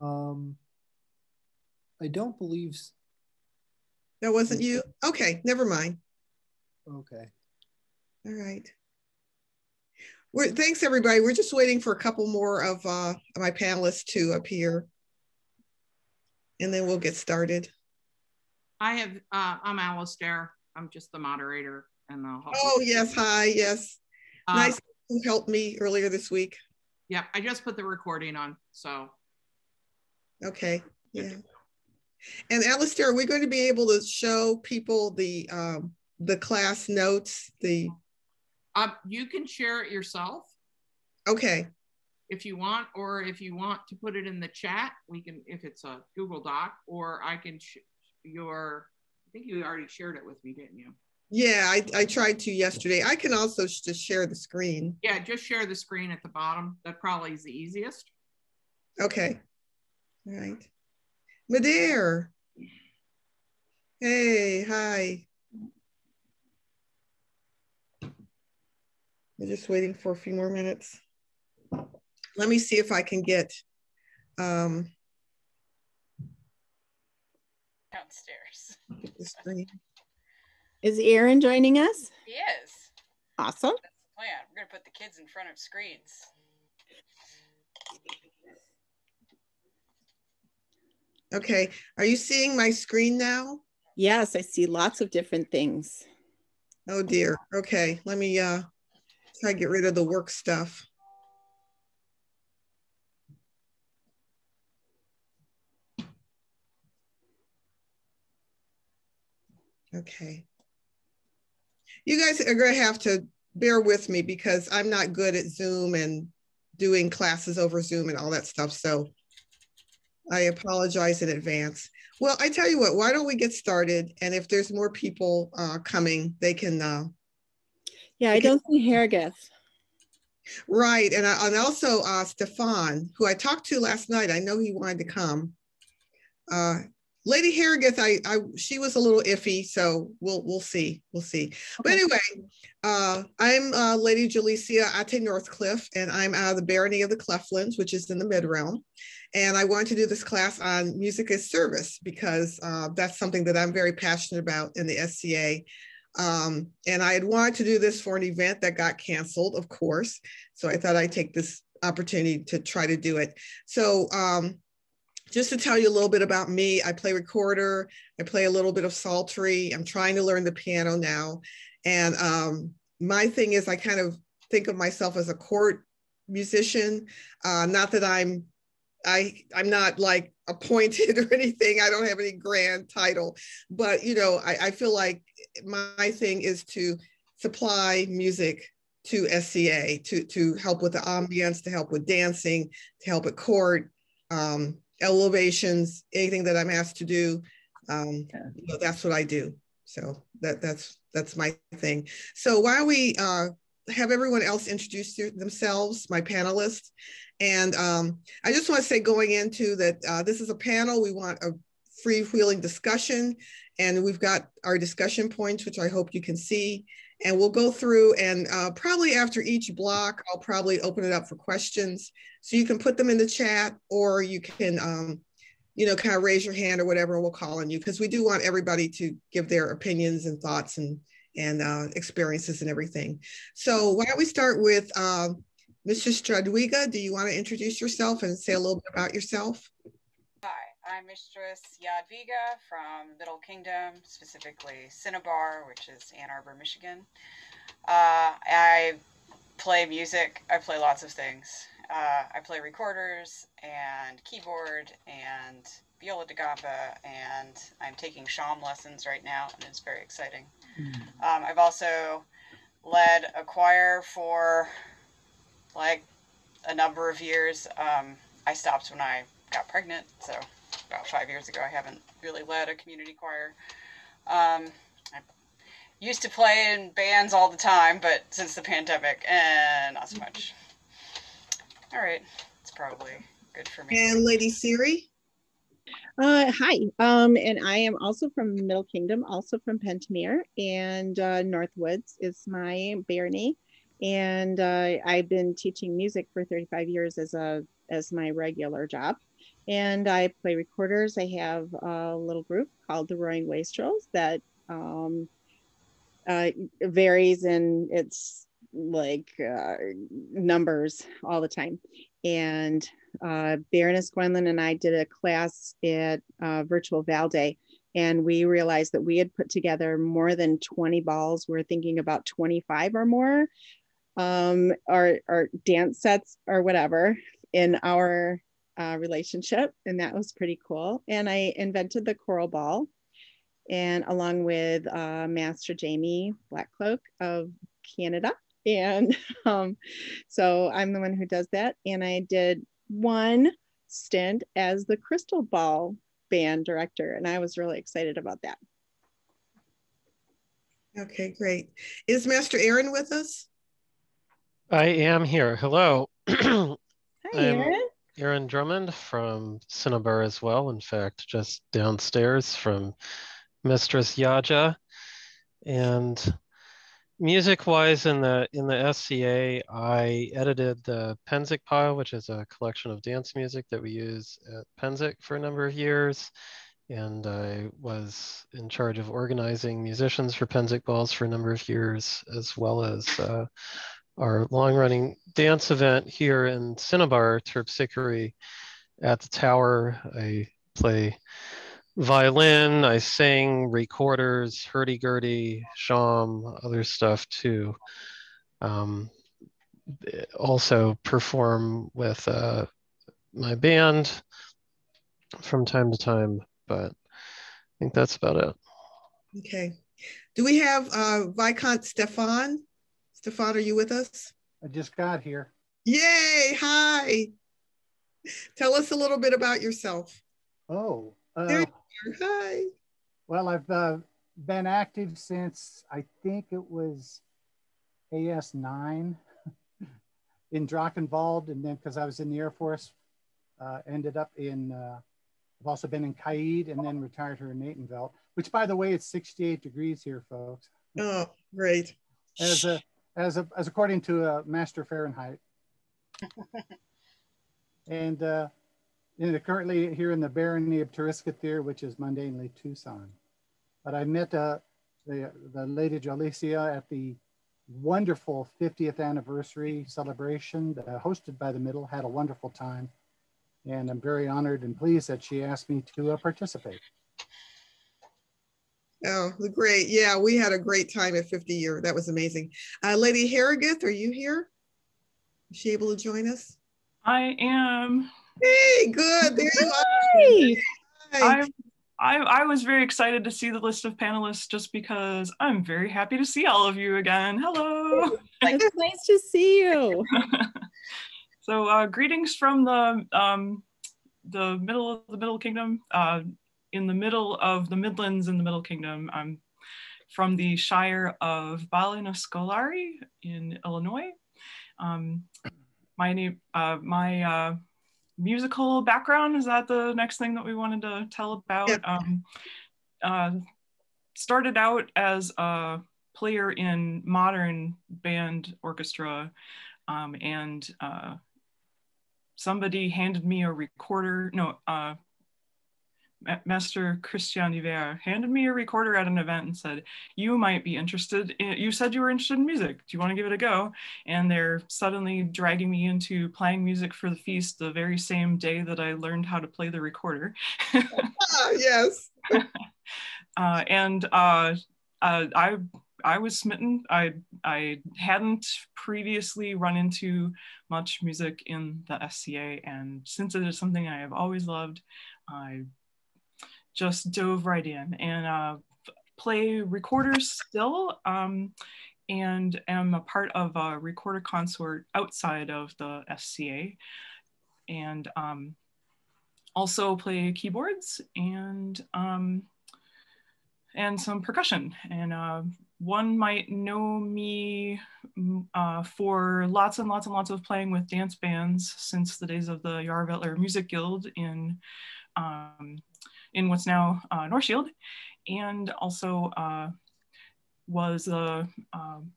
Um, I don't believe. That wasn't you? Okay, never mind. Okay. All right. We're, thanks, everybody. We're just waiting for a couple more of uh, my panelists to appear. And then we'll get started. I have, uh, I'm Alistair. I'm just the moderator and the. Oh, yes. Hi. Yes. Uh, Nice who helped me earlier this week. Yeah, I just put the recording on, so. Okay. Yeah. And Alistair, are we going to be able to show people the um, the class notes? The Uh, you can share it yourself okay. if you want, or if you want to put it in the chat, we can, if it's a Google Doc, or I can, sh- your, I think you already shared it with me, didn't you? Yeah, I, I tried to yesterday. I can also sh- just share the screen. Yeah, just share the screen at the bottom. That probably is the easiest. Okay. All right. Madair. Hey, hi. We're just waiting for a few more minutes. Let me see if I can get um, downstairs. get the screen. Is Aaron joining us? He is. Awesome. That's the plan. We're gonna put the kids in front of screens. Okay, are you seeing my screen now? Yes, I see lots of different things. Oh dear. Okay, let me uh try to get rid of the work stuff. Okay. You guys are going to have to bear with me because I'm not good at Zoom and doing classes over Zoom and all that stuff. So I apologize in advance. Well, I tell you what, why don't we get started? And if there's more people uh, coming, they can. Uh, Yeah, I don't see Hargith. right. And, I, and also uh, Stefan, who I talked to last night. I know he wanted to come. Uh, Lady Harrogate, I, I, she was a little iffy, so we'll, we'll see, we'll see. But anyway, uh, I'm uh, Lady Jalicia Ate Northcliffe, and I'm out of the Barony of the Cleftlands, which is in the Mid Realm. And I wanted to do this class on music as service because uh, that's something that I'm very passionate about in the SCA. Um, and I had wanted to do this for an event that got canceled, of course. So I thought I'd take this opportunity to try to do it. So um, just to tell you a little bit about me, I play recorder, I play a little bit of psaltery. I'm trying to learn the piano now. And um, my thing is, I kind of think of myself as a court musician. Uh, not that I'm, I, I'm not like appointed or anything. I don't have any grand title, but you know, I, I feel like my thing is to supply music to SCA to to help with the ambience, to help with dancing, to help at court, um, elevations, anything that I'm asked to do. Um, you know, that's what I do. So that that's that's my thing. So why don't we uh, have everyone else introduce themselves, my panelists, and um, I just want to say going into that uh, this is a panel. We want a freewheeling discussion, and we've got our discussion points, which I hope you can see. And we'll go through and uh, probably after each block, I'll probably open it up for questions. So you can put them in the chat or you can, um, you know, kind of raise your hand or whatever, and we'll call on you because we do want everybody to give their opinions and thoughts and, and uh, experiences and everything. So why don't we start with uh, Mr. Stradwiga? Do you want to introduce yourself and say a little bit about yourself? I'm Mistress Yadviga from Middle Kingdom, specifically Cinnabar, which is Ann Arbor, Michigan. Uh, I play music. I play lots of things. Uh, I play recorders and keyboard and viola da gamba, and I'm taking shawm lessons right now, and it's very exciting. Um, I've also led a choir for like a number of years. Um, I stopped when I got pregnant, so about five years ago, I haven't really led a community choir. Um, I used to play in bands all the time, but since the pandemic, and not so much. All right, it's probably good for me. And Lady Siri? Uh, hi, um, and I am also from Middle Kingdom, also from Pentamere, and uh, Northwoods is my barony. And uh, I've been teaching music for 35 years as a as my regular job. And I play recorders. I have a little group called the Roaring Wastrels that um, uh, varies in its like uh, numbers all the time. And uh, Baroness Gwendolyn and I did a class at uh, Virtual Val Day, and we realized that we had put together more than 20 balls. We're thinking about 25 or more, um, or dance sets or whatever in our uh, relationship, and that was pretty cool. And I invented the coral ball, and along with uh, Master Jamie Blackcloak of Canada. And um, so I'm the one who does that. And I did one stint as the Crystal Ball band director, and I was really excited about that. Okay, great. Is Master Aaron with us? I am here. Hello. Hi, I'm- Aaron. Aaron Drummond from Cinnabar as well. In fact, just downstairs from Mistress Yaja. And music-wise, in the in the SCA, I edited the Pennsic pile, which is a collection of dance music that we use at Pennsic for a number of years. And I was in charge of organizing musicians for Pennsic balls for a number of years, as well as uh, our long-running dance event here in Cinnabar, Terpsichore at the tower. I play violin, I sing, recorders, hurdy-gurdy, shawm, other stuff too. Um, also perform with uh, my band from time to time, but I think that's about it. Okay. Do we have uh, Viscount Stefan? Stefan, are you with us? I just got here. Yay! Hi. Tell us a little bit about yourself. Oh, uh, There- Hi. well, I've uh, been active since I think it was AS9 in Drachenwald. And then because I was in the Air Force, uh, ended up in, uh, I've also been in Caid and then retired here in Atenveldt, which by the way, it's 68 degrees here, folks. Oh, great. as a as a as according to uh, Master Fahrenheit. and uh, currently here in the barony of Tir Ysgithr, which is mundanely Tucson. But I met uh, the the Lady Jolicia at the wonderful 50th anniversary celebration uh, hosted by the Middle. Had a wonderful time, and I'm very honored and pleased that she asked me to uh, participate. Oh, great. Yeah, we had a great time at 50 year. That was amazing. Uh, Lady Harrogate, are you here? Is she able to join us? I am. Hey, good. There you Hey. are. Hi. I, I I was very excited to see the list of panelists just because I'm very happy to see all of you again. Hello. It's nice to see you. so uh, greetings from the um, the middle of the Middle Kingdom, uh, in the middle of the Midlands in the Middle Kingdom. I'm from the Shire of Ballinascolari in Illinois. Um, my name, uh, my uh, musical background is that the next thing that we wanted to tell about. Um, uh, started out as a player in modern band orchestra um, and uh, somebody handed me a recorder no uh, master christian Hiver handed me a recorder at an event and said you might be interested in, you said you were interested in music do you want to give it a go and they're suddenly dragging me into playing music for the feast the very same day that i learned how to play the recorder Ah, yes. uh, and uh, uh, I I was smitten. I I hadn't previously run into much music in the SCA, and since it is something I have always loved, I just dove right in and uh, play recorders still. Um, and am a part of a recorder consort outside of the SCA, and um, also play keyboards and um, and some percussion. And uh, one might know me uh, for lots and lots and lots of playing with dance bands since the days of the Yarvetler Music Guild in um, in what's now uh, North Shield, and also uh, was a um,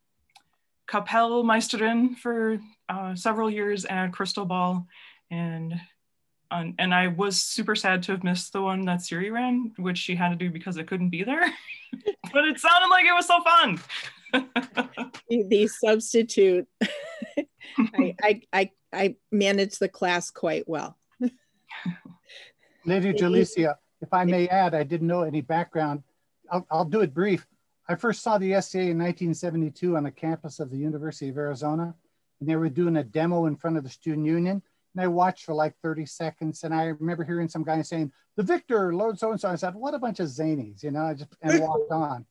Kapellmeisterin for uh, several years at Crystal Ball and um, and I was super sad to have missed the one that Siri ran, which she had to do because I couldn't be there. but it sounded like it was so fun. the, the substitute, I, I, I, I managed the class quite well. Lady Jalicia, if I may add, I didn't know any background. I'll, I'll do it brief. I first saw the SCA in 1972 on the campus of the University of Arizona, and they were doing a demo in front of the student union. And I watched for like 30 seconds, and I remember hearing some guy saying, "The victor, Lord so and so." I said, "What a bunch of zanies," you know. I just and walked on.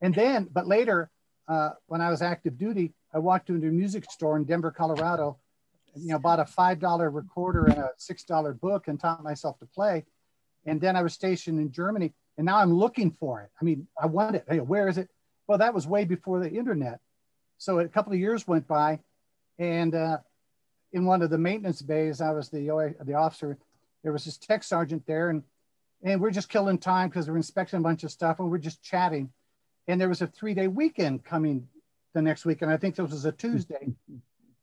And then, but later, uh, when I was active duty, I walked into a music store in Denver, Colorado. You know, bought a five dollar recorder and a six dollar book, and taught myself to play. And then I was stationed in Germany, and now I'm looking for it. I mean, I want it. Hey, where is it? Well, that was way before the internet. So a couple of years went by, and uh, in one of the maintenance bays, I was the the officer. There was this tech sergeant there, and and we're just killing time because we're inspecting a bunch of stuff, and we're just chatting. And there was a three day weekend coming the next week, and I think this was a Tuesday.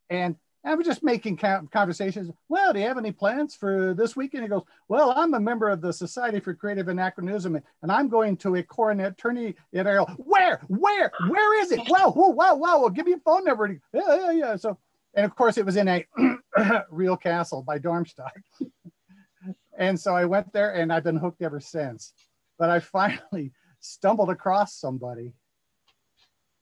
And I was just making conversations. Well, do you have any plans for this weekend? He goes, Well, I'm a member of the Society for Creative Anachronism, and I'm going to a coronet tourney. And I go, Where? Where? Where is it? Wow, wow, wow, wow. Well, give me a phone number. yeah, yeah, yeah. So, and of course, it was in a real castle by Darmstadt. and so I went there, and I've been hooked ever since. But I finally stumbled across somebody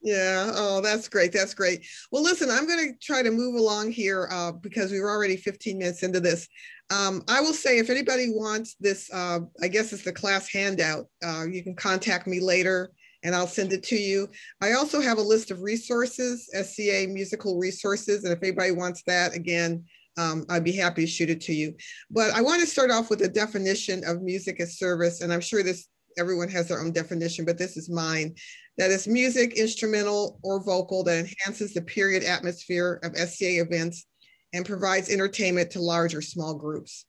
yeah. Oh, that's great. That's great. Well, listen, I'm going to try to move along here uh, because we were already 15 minutes into this. Um, I will say if anybody wants this, uh, I guess it's the class handout, uh, you can contact me later and I'll send it to you. I also have a list of resources, SCA musical resources. And if anybody wants that, again, um, I'd be happy to shoot it to you. But I want to start off with a definition of music as service. And I'm sure this everyone has their own definition, but this is mine that is music, instrumental, or vocal that enhances the period atmosphere of SCA events and provides entertainment to large or small groups.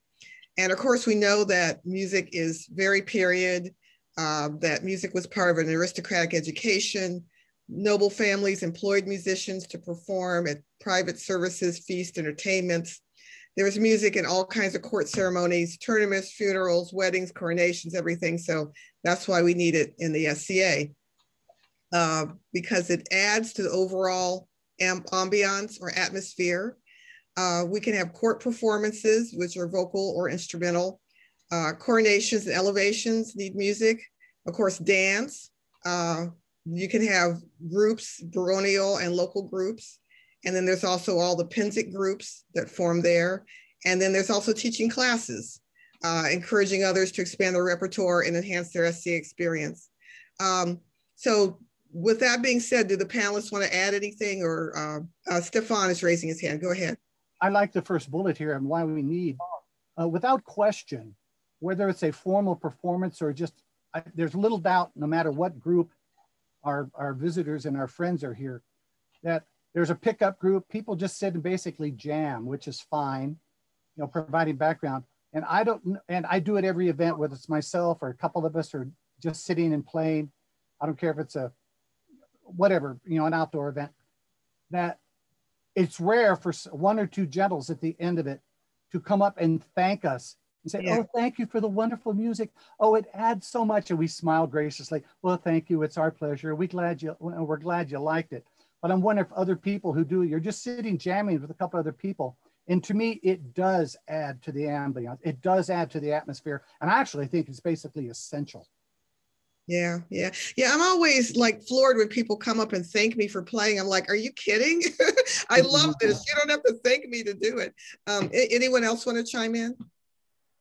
And of course, we know that music is very period, uh, that music was part of an aristocratic education. Noble families employed musicians to perform at private services, feast, entertainments. There was music in all kinds of court ceremonies, tournaments, funerals, weddings, coronations, everything. So that's why we need it in the SCA uh, because it adds to the overall ambiance or atmosphere. Uh, we can have court performances, which are vocal or instrumental. Uh, coronations and elevations need music. Of course, dance. Uh, you can have groups, baronial and local groups. And then there's also all the Pennsic groups that form there. And then there's also teaching classes, uh, encouraging others to expand their repertoire and enhance their SCA experience. Um, so with that being said, do the panelists want to add anything or uh, uh, Stefan is raising his hand. Go ahead. I like the first bullet here and why we need, uh, without question, whether it's a formal performance or just, I, there's little doubt no matter what group our, our visitors and our friends are here, that there's a pickup group, people just sit and basically jam, which is fine, you know, providing background. And I don't, and I do it every event, whether it's myself or a couple of us are just sitting and playing. I don't care if it's a whatever, you know, an outdoor event, that it's rare for one or two gentles at the end of it to come up and thank us and say, yeah. Oh, thank you for the wonderful music. Oh, it adds so much. And we smile graciously. Well, thank you. It's our pleasure. We glad you we're glad you liked it. But I'm wondering if other people who do it, you're just sitting jamming with a couple other people. And to me, it does add to the ambiance. It does add to the atmosphere. And I actually think it's basically essential. Yeah, yeah, yeah. I'm always like floored when people come up and thank me for playing. I'm like, are you kidding? I love this. You don't have to thank me to do it. Um, anyone else want to chime in?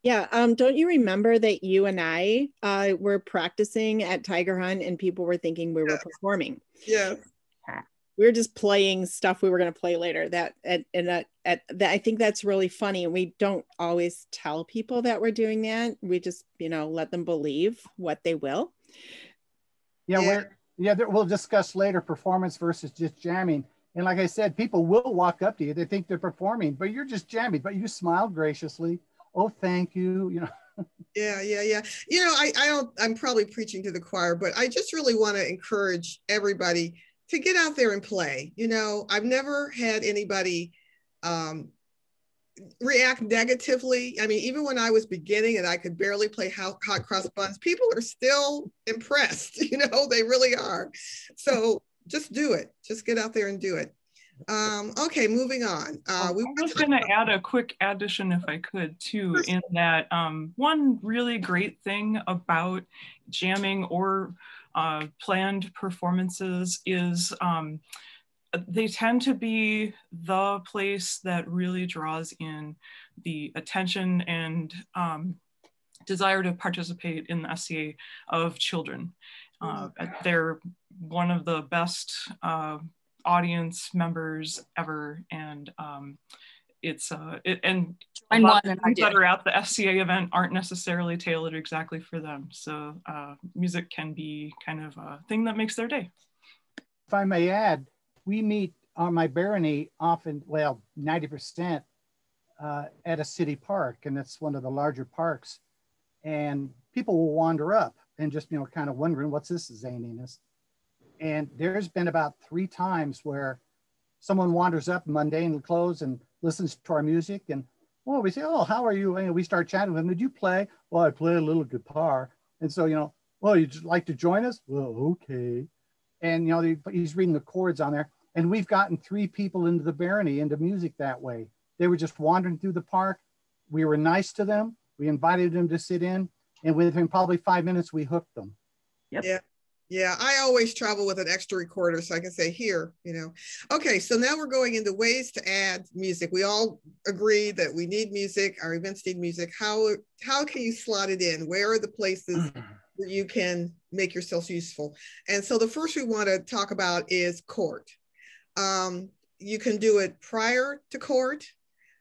Yeah. Um, don't you remember that you and I uh, were practicing at Tiger Hunt and people were thinking we were performing? Yeah. We were just playing stuff we were going to play later. That and, and that, at, that I think that's really funny. And we don't always tell people that we're doing that. We just, you know, let them believe what they will. Yeah, yeah. we're yeah, we'll discuss later performance versus just jamming. And like I said, people will walk up to you. They think they're performing, but you're just jamming. But you smile graciously. Oh, thank you. You know. yeah, yeah, yeah. You know, I, I don't. I'm probably preaching to the choir, but I just really want to encourage everybody to get out there and play. You know, I've never had anybody um, react negatively. I mean, even when I was beginning and I could barely play hot, hot cross buns, people are still impressed. You know, they really are. So just do it. Just get out there and do it. Um, okay, moving on. Uh, we I was going to add a quick addition, if I could, too, in that um, one really great thing about jamming or uh, planned performances is um, they tend to be the place that really draws in the attention and um, desire to participate in the SCA of children. Uh, they're one of the best uh, audience members ever, and um, it's uh, it, and a lot of things that are at the SCA event aren't necessarily tailored exactly for them. So uh, music can be kind of a thing that makes their day. If I may add, we meet on my barony often, well, 90% uh, at a city park, and it's one of the larger parks. And people will wander up and just, you know, kind of wondering, what's this zaniness? And there's been about three times where someone wanders up mundane clothes and listens to our music. And well, we say, oh, how are you? And we start chatting with them. Did you play? Well, I play a little guitar. And so, you know, well, you'd like to join us? Well, okay. And, you know, he's reading the chords on there. And we've gotten three people into the barony, into music that way. They were just wandering through the park. We were nice to them. We invited them to sit in. And within probably five minutes, we hooked them. Yep. Yeah. Yeah, I always travel with an extra recorder so I can say here, you know. Okay, so now we're going into ways to add music. We all agree that we need music, our events need music. How how can you slot it in? Where are the places where you can make yourselves useful? And so the first we want to talk about is court. Um, you can do it prior to court.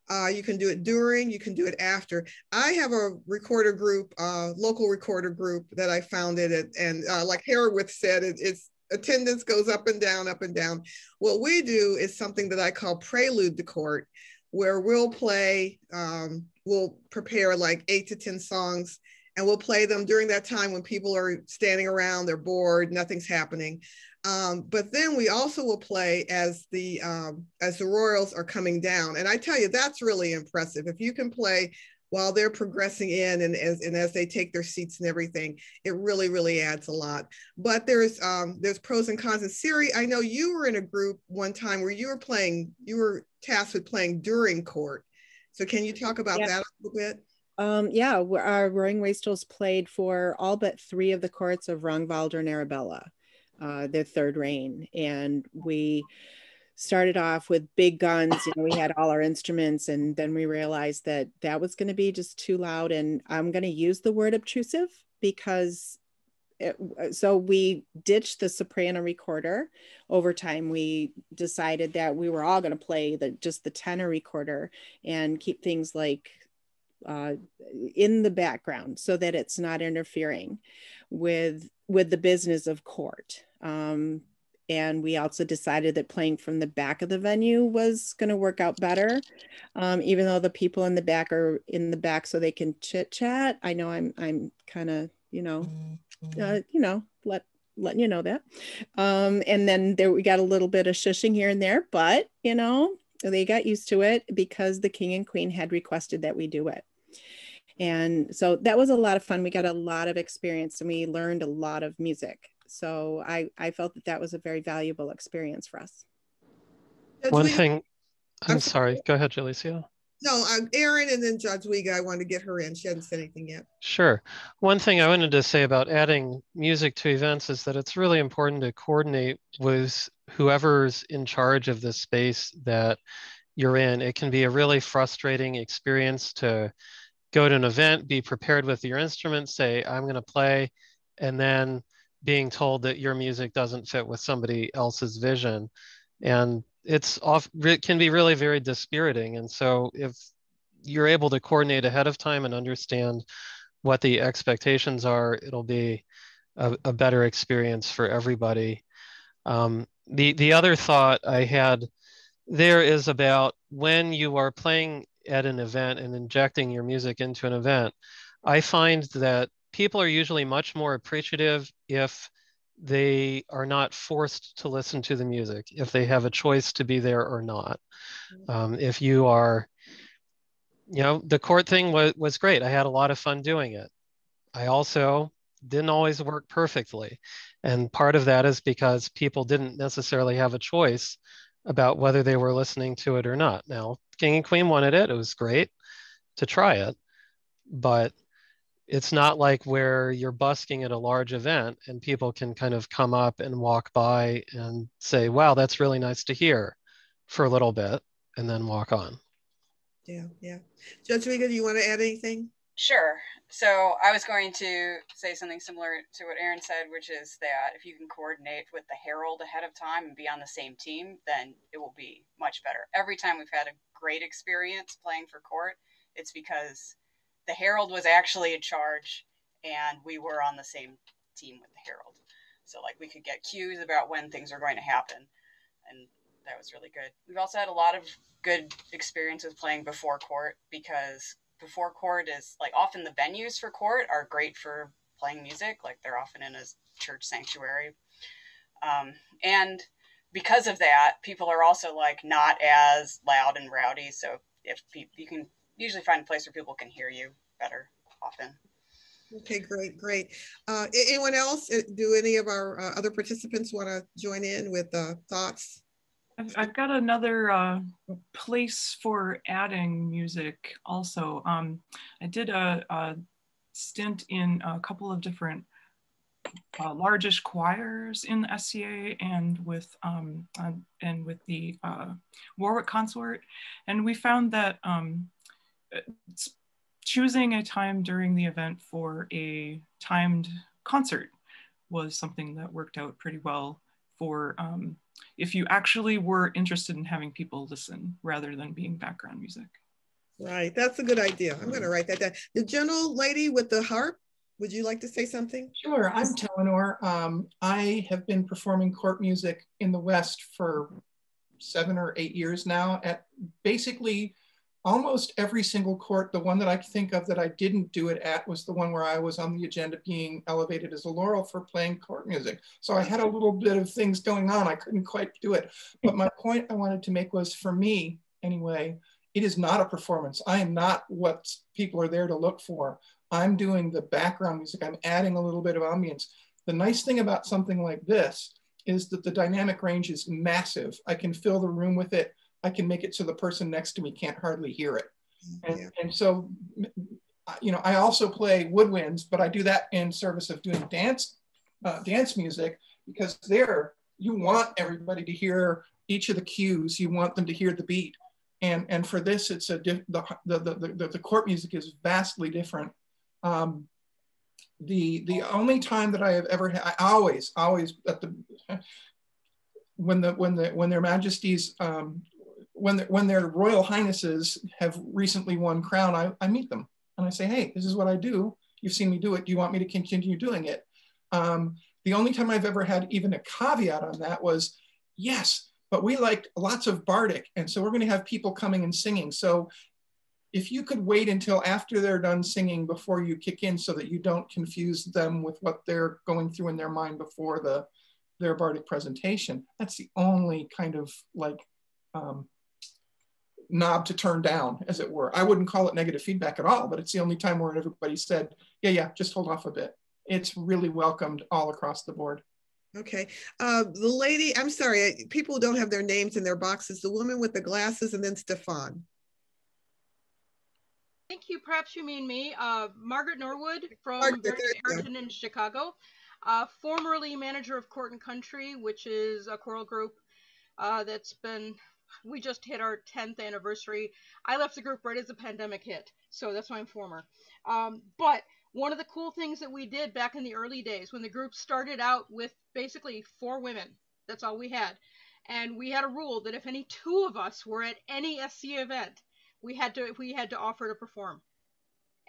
Uh, you can do it during, you can do it after. I have a recorder group, uh, local recorder group that I founded it. And uh, like Herewith said, it, it's attendance goes up and down, up and down. What we do is something that I call prelude to court, where we'll play, um, we'll prepare like eight to 10 songs and we'll play them during that time when people are standing around, they're bored, nothing's happening. Um, but then we also will play as the um, as the Royals are coming down, and I tell you that's really impressive. If you can play while they're progressing in and as and as they take their seats and everything, it really really adds a lot. But there's um, there's pros and cons. And Siri, I know you were in a group one time where you were playing, you were tasked with playing during court. So can you talk about yeah. that a little bit? Um, yeah, our Roaring Wastrels played for all but three of the courts of Rongwald and Arabella uh, their third reign. And we started off with big guns. You know, we had all our instruments, and then we realized that that was going to be just too loud. And I'm going to use the word obtrusive because. It, so we ditched the soprano recorder over time we decided that we were all going to play the just the tenor recorder and keep things like uh, in the background so that it's not interfering with with the business of court. Um, and we also decided that playing from the back of the venue was going to work out better. Um, even though the people in the back are in the back so they can chit chat i know i'm i'm kind of you know uh, you know let letting you know that. Um, and then there we got a little bit of shushing here and there but you know they got used to it because the king and queen had requested that we do it and so that was a lot of fun we got a lot of experience and we learned a lot of music so I, I felt that that was a very valuable experience for us. One thing, I'm, I'm sorry. Go ahead, Jalicia. No, I'm Erin and then Jadwiga. I wanted to get her in. She hadn't said anything yet. Sure. One thing I wanted to say about adding music to events is that it's really important to coordinate with whoever's in charge of the space that you're in. It can be a really frustrating experience to go to an event, be prepared with your instrument, say, I'm going to play, and then being told that your music doesn't fit with somebody else's vision. And it's off it can be really very dispiriting. And so if you're able to coordinate ahead of time and understand what the expectations are it'll be a, a better experience for everybody. Um, the the other thought i had there is about when you are playing at an event and injecting your music into an event i find that people are usually much more appreciative if they are not forced to listen to the music, if they have a choice to be there or not. Mm-hmm. Um, if you are you know, the court thing was, was great. I had a lot of fun doing it. I also didn't always work perfectly. And part of that is because people didn't necessarily have a choice about whether they were listening to it or not. Now, King and Queen wanted it. It was great to try it, but it's not like where you're busking at a large event and people can kind of come up and walk by and say, wow, that's really nice to hear for a little bit and then walk on. Yeah, yeah. Judge Vega, do you want to add anything? Sure. So I was going to say something similar to what Aaron said, which is that if you can coordinate with the Herald ahead of time and be on the same team, then it will be much better. Every time we've had a great experience playing for court, it's because the Herald was actually in charge and we were on the same team with the Herald. So like we could get cues about when things are going to happen. And that was really good. We've also had a lot of good experiences playing before court because before court is like often the venues for court are great for playing music like they're often in a church sanctuary. Um, and because of that people are also like not as loud and rowdy so if people you can usually find a place where people can hear you better often. Okay great great. Uh, anyone else? Uh, do any of our uh, other participants want to join in with uh, thoughts I've, I've got another uh, place for adding music also. Um, I did a, a, stint in a couple of different uh, largish choirs in the SCA and with um, uh, and with the uh, Warwick Consort, and we found that um, choosing a time during the event for a timed concert was something that worked out pretty well for um, if you actually were interested in having people listen rather than being background music. Right, that's a good idea. I'm going to write that down. The gentle lady with the harp, would you like to say something? Sure, I'm Telenor. Um, I have been performing court music in the West for seven or eight years now at basically almost every single court, the one that I think of that I didn't do it at was the one where I was on the agenda being elevated as a laurel for playing court music. So I had a little bit of things going on. I couldn't quite do it. But my point I wanted to make was for me, anyway, it is not a performance. I am not what people are there to look for. I'm doing the background music. I'm adding a little bit of ambience. The nice thing about something like this is that the dynamic range is massive. I can fill the room with it. I can make it so the person next to me can't hardly hear it. And, yeah. and so, you know, I also play woodwinds, but I do that in service of doing dance, uh, dance music, because there you want everybody to hear each of the cues. You want them to hear the beat. And, and for this, it's a diff, the, the, the, the, the court music is vastly different. Um, the the only time that I have ever had, I always always at the when the when the when their Majesties um, when, when their royal highnesses have recently won crown, I, I meet them and I say, hey, this is what I do. You've seen me do it. Do you want me to continue doing it? Um, the only time I've ever had even a caveat on that was, yes, but we like lots of Bardic. And so we're going to have people coming and singing. So if you could wait until after they're done singing before you kick in so that you don't confuse them with what they're going through in their mind before the their Bardic presentation, that's the only kind of like um, knob to turn down, as it were. I wouldn't call it negative feedback at all, but it's the only time where everybody said, yeah, yeah, just hold off a bit. It's really welcomed all across the board. Okay. Uh, the lady, I'm sorry, people don't have their names in their boxes. The woman with the glasses and then Stefan. Thank you. Perhaps you mean me. Uh, Margaret Norwood from Margaret, Harrington in Chicago. Uh, formerly manager of Court and Country, which is a choral group uh, that's been we just hit our 10th anniversary. I left the group right as the pandemic hit, so that's why I'm former. Um, but one of the cool things that we did back in the early days when the group started out with basically four women, that's all we had. And we had a rule that if any two of us were at any SC event, we had to we had to offer to perform.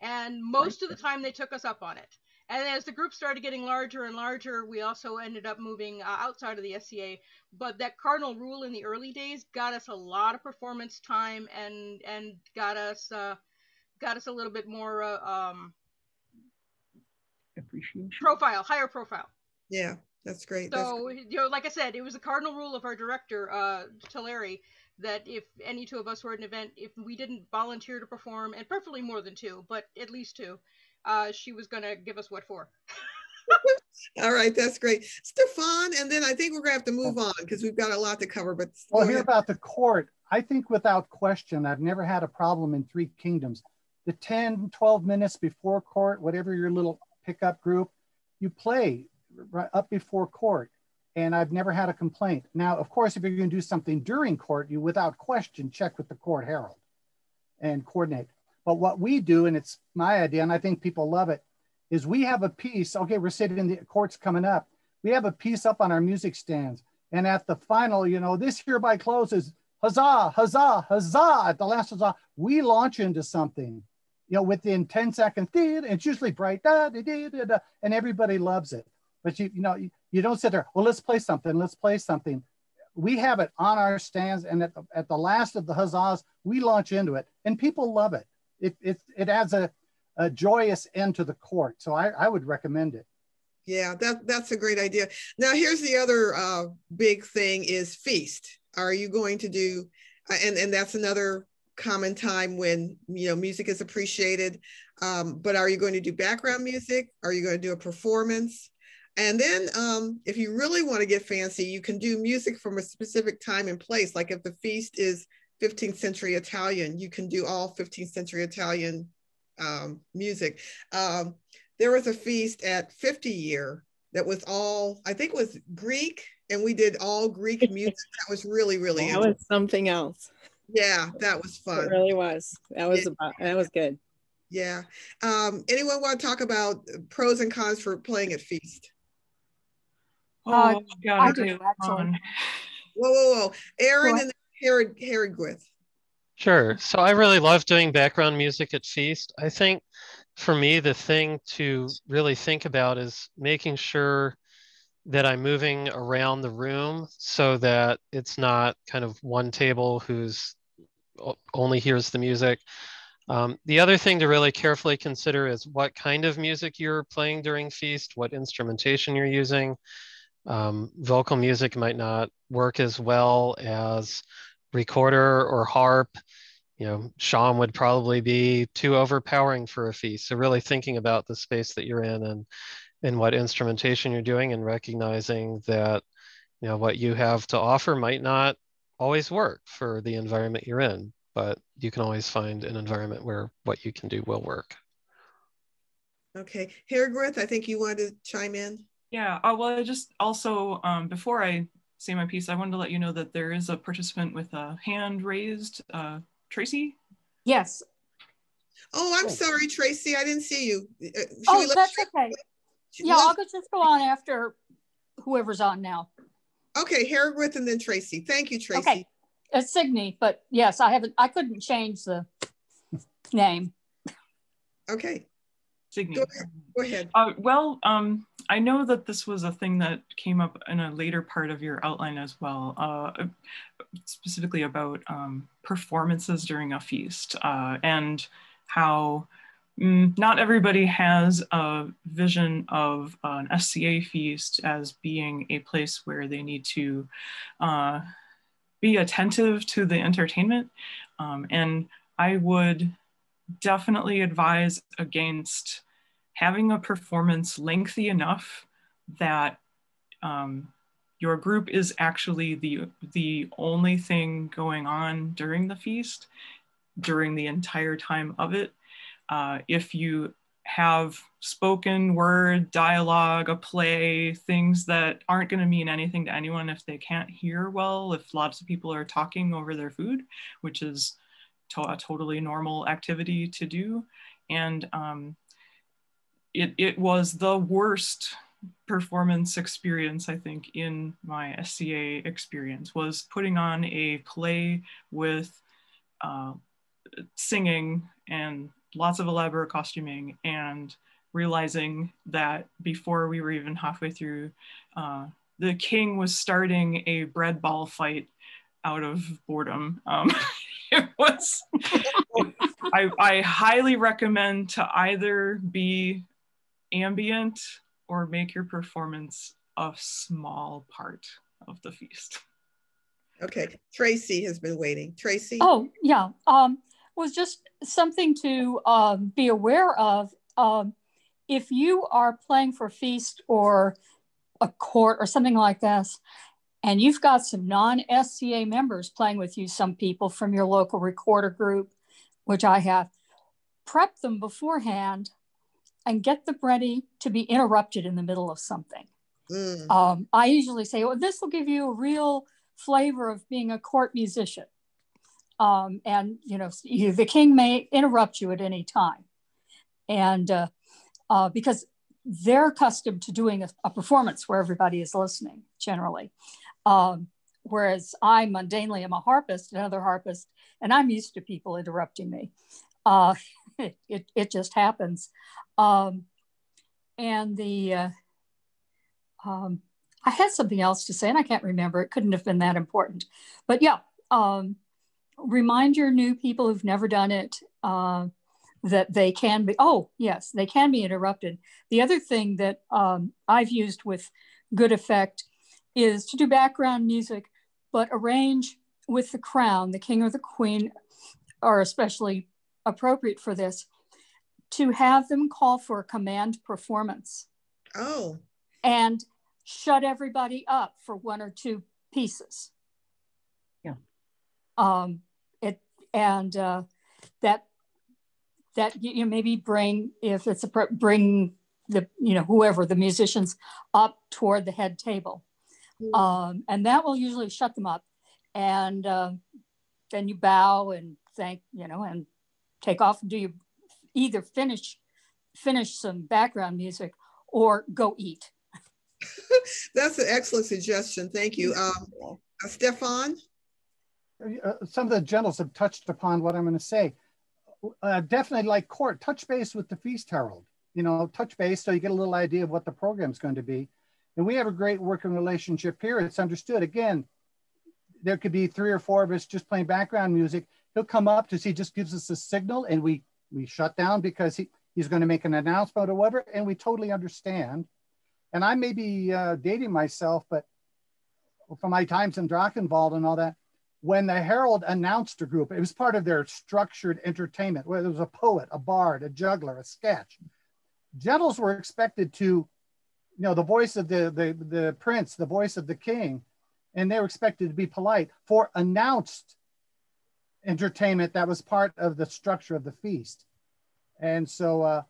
And most of the time they took us up on it. And as the group started getting larger and larger, we also ended up moving uh, outside of the SCA. But that cardinal rule in the early days got us a lot of performance time and and got us uh, got us a little bit more uh, um, appreciation profile, higher profile. Yeah, that's great. So that's you know, like I said, it was the cardinal rule of our director, uh, Tulare, that if any two of us were at an event, if we didn't volunteer to perform, and preferably more than two, but at least two, uh, she was going to give us what for. All right, that's great. Stefan, and then I think we're going to have to move on because we've got a lot to cover. But well, here about the court. I think without question, I've never had a problem in Three Kingdoms. The 10, 12 minutes before court, whatever your little pickup group, you play right up before court. And I've never had a complaint. Now, of course, if you're going to do something during court, you without question check with the court herald and coordinate. But what we do, and it's my idea, and I think people love it, is we have a piece. Okay, we're sitting in the courts coming up. We have a piece up on our music stands. And at the final, you know, this hereby closes, huzzah, huzzah, huzzah. At the last huzzah, we launch into something, you know, within 10 seconds, it's usually bright, da, da, da, da, da, and everybody loves it. But you, you know, you, don't sit there, well, let's play something, let's play something. We have it on our stands, and at the, at the last of the huzzahs, we launch into it, and people love it. It, it, it adds a, a joyous end to the court. So I, I would recommend it. Yeah, that that's a great idea. Now here's the other uh, big thing is feast. Are you going to do, uh, and and that's another common time when you know music is appreciated. Um, but are you going to do background music? Are you going to do a performance? And then um, if you really want to get fancy, you can do music from a specific time and place. Like if the feast is 15th century Italian, you can do all 15th century Italian um, music. Um, there was a feast at 50 year that was all, I think it was Greek, and we did all Greek music. That was really, really That was something else. Yeah, that was fun. It really was. That was about, that was good. Yeah. Um, anyone want to talk about pros and cons for playing at Feast? Oh, uh, God, I do. Whoa, whoa, whoa. Aaron and Herod, Herod. Sure. So I really love doing background music at Feast. I think for me, the thing to really think about is making sure that I'm moving around the room so that it's not kind of one table who's only hears the music. Um, the other thing to really carefully consider is what kind of music you're playing during feast, what instrumentation you're using. Um, vocal music might not work as well as recorder or harp, you know, shawm would probably be too overpowering for a feast. So really thinking about the space that you're in and and what instrumentation you're doing and recognizing that you know what you have to offer might not always work for the environment you're in, but you can always find an environment where what you can do will work. Okay, Hergrith, I think you wanted to chime in. Yeah, uh, well, I just also, um, before I say my piece, I wanted to let you know that there is a participant with a hand raised. Uh, Tracy? Yes. Oh, I'm oh. sorry, Tracy. I didn't see you. Uh, oh, that's Tracy? okay. Yeah, I'll just go on after whoever's on now. Okay, Herewith and then Tracy. Thank you, Tracy. Okay, it's Signe, but yes, I haven't. I couldn't change the name. Okay. Signe. Go ahead. Go ahead. Uh, well, um, I know that this was a thing that came up in a later part of your outline as well, uh, specifically about um, performances during a feast uh, and how mm, not everybody has a vision of an SCA feast as being a place where they need to uh, be attentive to the entertainment. Um, and I would definitely advise against having a performance lengthy enough that um, your group is actually the the only thing going on during the feast during the entire time of it. Uh, if you have spoken word dialogue a play things that aren't going to mean anything to anyone if they can't hear well if lots of people are talking over their food which is to a totally normal activity to do. And um, it, it was the worst performance experience i think in my sca experience was putting on a play with uh, singing and lots of elaborate costuming and realizing that before we were even halfway through uh, the king was starting a bread ball fight out of boredom. Um, it was I, I highly recommend to either be ambient or make your performance a small part of the feast. Okay, Tracy has been waiting. Tracy? Oh, yeah. Um, was just something to um, be aware of. Um, if you are playing for Feast or a court or something like this, and you've got some non SCA members playing with you, some people from your local recorder group, which I have, prep them beforehand and get them ready to be interrupted in the middle of something. Mm. Um, I usually say, well, this will give you a real flavor of being a court musician. Um, and, you know, you, the king may interrupt you at any time. And uh, uh, because they're accustomed to doing a, a, performance where everybody is listening generally. Um, whereas I mundanely am a harpist, another harpist, and I'm used to people interrupting me. Uh, it, it just happens. Um, and the, uh, um, I had something else to say and I can't remember. It couldn't have been that important. But yeah, um, remind your new people who've never done it uh, that they can be, oh, yes, they can be interrupted. The other thing that um, I've used with good effect is to do background music, but arrange with the crown, the king or the queen are especially appropriate for this, to have them call for a command performance. Oh. And shut everybody up for one or two pieces. Yeah. Um, it and uh, that that you know maybe bring if it's a bring the you know whoever the musicians up toward the head table, mm. um, and that will usually shut them up, and uh, then you bow and thank you know and take off. Do you either finish finish some background music or go eat? That's an excellent suggestion. Thank you. Um, uh, Stefan? Uh, some of the generals have touched upon what I'm going to say. Uh, definitely like court, touch base with the Feast Herald. You know, touch base so you get a little idea of what the program is going to be. And we have a great working relationship here. It's understood. Again, there could be three or four of us just playing background music. He'll come up to see, just gives us a signal and we we shut down because he, he's going to make an announcement or whatever. And we totally understand and I may be uh, dating myself, but from my times in Drachenwald and all that, when the Herald announced a group, it was part of their structured entertainment, where there was a poet, a bard, a juggler, a sketch. Gentles were expected to, you know, the voice of the, the, the prince, the voice of the king, and they were expected to be polite for announced entertainment that was part of the structure of the feast. And so, uh,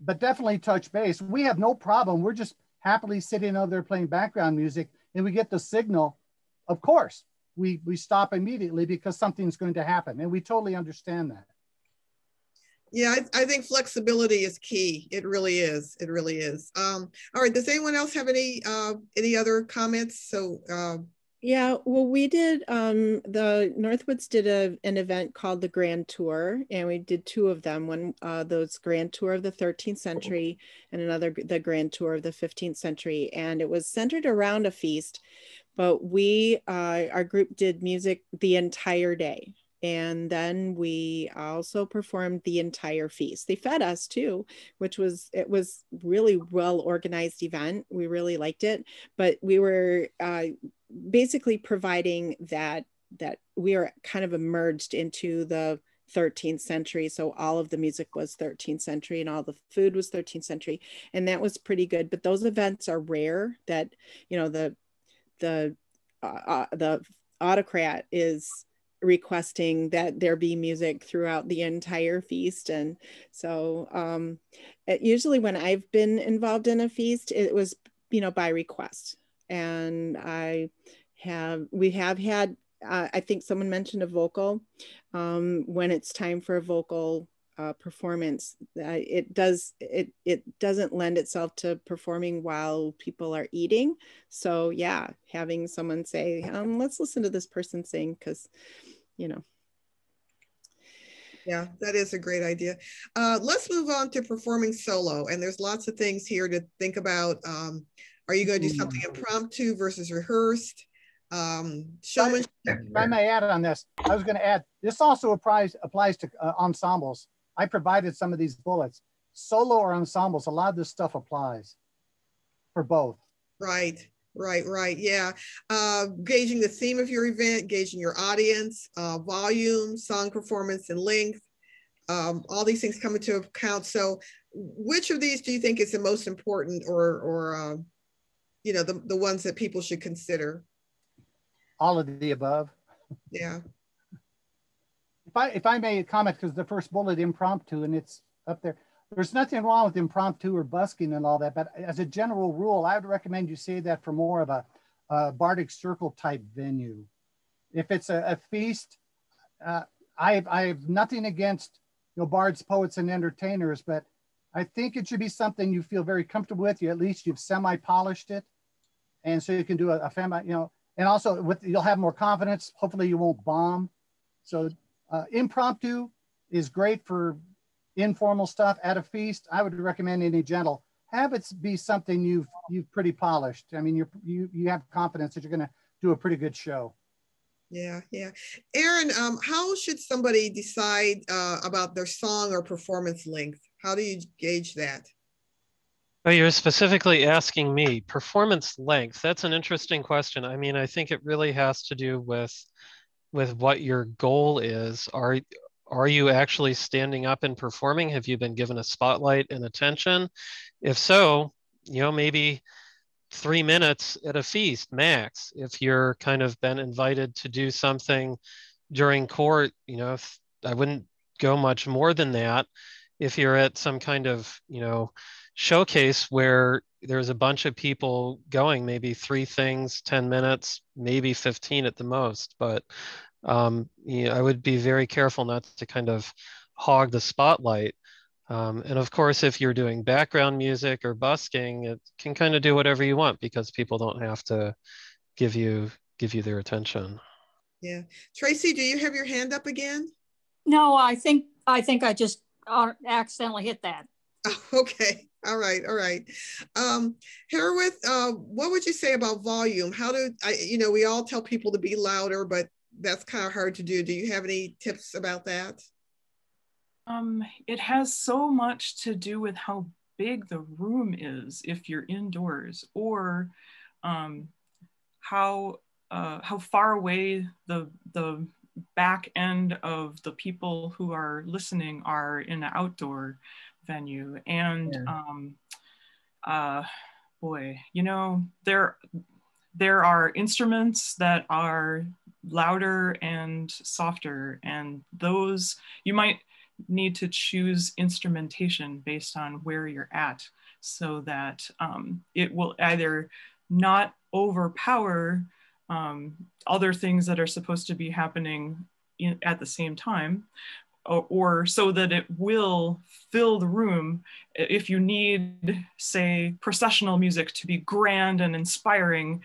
but definitely touch base. We have no problem. We're just happily sitting over there playing background music and we get the signal, of course, we, we stop immediately because something's going to happen. And we totally understand that. Yeah, I, I think flexibility is key. It really is. It really is. Um, all right. Does anyone else have any uh, any other comments? So uh, yeah, well, we did, um, the Northwoods did a, an event called the Grand Tour, and we did two of them. One, uh, those Grand Tour of the 13th century, and another, the Grand Tour of the 15th century. And it was centered around a feast, but we, uh, our group did music the entire day. And then we also performed the entire feast. They fed us too, which was, it was really well organized event. We really liked it, but we were, uh, basically providing that that we are kind of emerged into the 13th century. So all of the music was 13th century and all the food was 13th century and that was pretty good. But those events are rare that you know the the uh, uh, the autocrat is requesting that there be music throughout the entire feast. And so um it, usually when i've been involved in a feast it was you know by request and I have we have had uh, I think someone mentioned a vocal um, when it's time for a vocal uh, performance. Uh, it does it it doesn't lend itself to performing while people are eating. So yeah, having someone say, um, "Let's listen to this person sing," because you know. Yeah, that is a great idea. Uh, let's move on to performing solo, and there's lots of things here to think about. Um, are you going to do something mm. impromptu versus rehearsed? Um, showmanship. If I may add on this, I was going to add, this also applies, applies to uh, ensembles. I provided some of these bullets. Solo or ensembles, a lot of this stuff applies for both. Right. Right, right, yeah. Uh, gauging the theme of your event, gauging your audience, uh, volume, song performance, and length. Um, all these things come into account. So, which of these do you think is the most important, or, or uh, you know, the the ones that people should consider? All of the above. Yeah. If I if I may comment, because the first bullet impromptu, and it's up there there's nothing wrong with impromptu or busking and all that, but as a general rule, I would recommend you say that for more of a, a Bardic Circle type venue. If it's a, a feast, uh, I, I have nothing against you know, bards, poets, and entertainers, but I think it should be something you feel very comfortable with. You at least you've semi-polished it, and so you can do a, a family, you know, and also with you'll have more confidence. Hopefully, you won't bomb. So uh, impromptu is great for informal stuff at a feast, I would recommend any gentle. Have it be something you've you've pretty polished. I mean, you're you you have confidence that you're going to do a pretty good show. Yeah, yeah. Aaron, um, how should somebody decide uh, about their song or performance length? How do you gauge that? Oh, you're specifically asking me performance length. That's an interesting question. I mean, I think it really has to do with with what your goal is. Are are you actually standing up and performing? Have you been given a spotlight and attention? If so, you know, maybe three minutes at a feast max. If you're kind of been invited to do something during court, you know, I wouldn't go much more than that. If you're at some kind of, you know, showcase where there's a bunch of people going, maybe three things, 10 minutes, maybe 15 at the most. But um, you know, I would be very careful not to kind of hog the spotlight. Um, and of course, if you're doing background music or busking, it can kind of do whatever you want because people don't have to give you give you their attention. Yeah, Tracy, do you have your hand up again? No, I think I think I just uh, accidentally hit that. Okay. All right. All right. Um, Herewith, uh, what would you say about volume? How do I, you know, we all tell people to be louder, but that's kind of hard to do. Do you have any tips about that? Um, it has so much to do with how big the room is if you're indoors, or um, how uh, how far away the the back end of the people who are listening are in an outdoor venue. And yeah. um, uh, boy, you know there there are instruments that are louder and softer and those you might need to choose instrumentation based on where you're at so that um, it will either not overpower um, other things that are supposed to be happening in, at the same time or, or, so that it will fill the room if you need say processional music to be grand and inspiring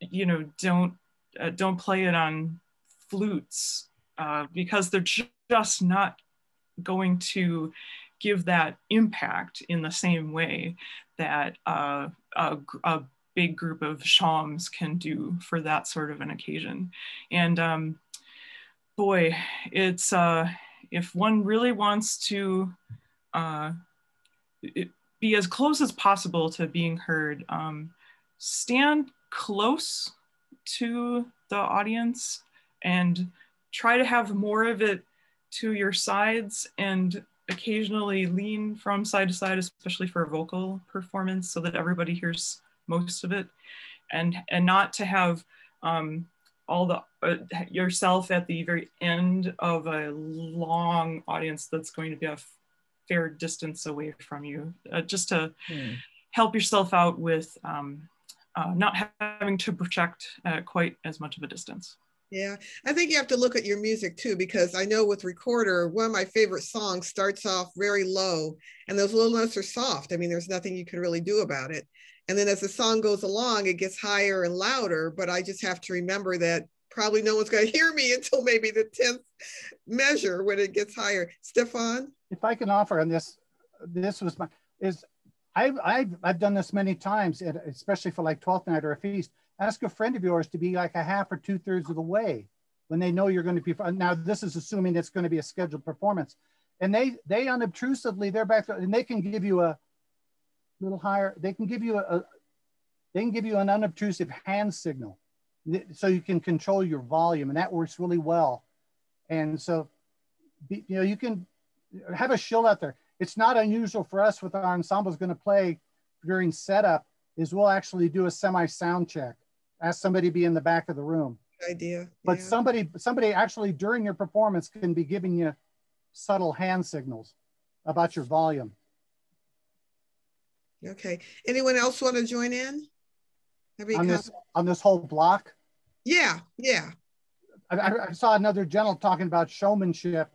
you know don't uh, don't play it on flutes uh, because they're just not going to give that impact in the same way that uh, a, a, big group of shawms can do for that sort of an occasion. And um, boy, it's uh, if one really wants to uh, be as close as possible to being heard, um, stand close to the audience and try to have more of it to your sides and occasionally lean from side to side, especially for a vocal performance so that everybody hears most of it. And, and not to have um, all the uh, yourself at the very end of a long audience that's going to be a fair distance away from you, uh, just to hmm. help yourself out with um, uh, not having to project uh, quite as much of a distance. Yeah, I think you have to look at your music too, because I know with Recorder, one of my favorite songs starts off very low and those little notes are soft. I mean, there's nothing you can really do about it. And then as the song goes along, it gets higher and louder, but I just have to remember that probably no one's going to hear me until maybe the 10th measure when it gets higher. Stefan? If I can offer on this, this was my, is I've, I've, I've done this many times, especially for like 12th night or a feast. Ask a friend of yours to be like a half or two thirds of the way when they know you're going to be. Now, this is assuming it's going to be a scheduled performance. And they, they unobtrusively, they're back and they can give you a little higher, they can give you a, they can give you an unobtrusive hand signal so you can control your volume and that works really well. And so, you know, you can have a shield out there. It's not unusual for us with our ensembles going to play during setup is we'll actually do a semi sound check. Ask somebody to be in the back of the room. idea. But yeah. somebody, somebody actually during your performance can be giving you subtle hand signals about your volume. Okay. Anyone else want to join in? On this, on this whole block? Yeah, yeah. I, I, saw another gentleman talking about showmanship,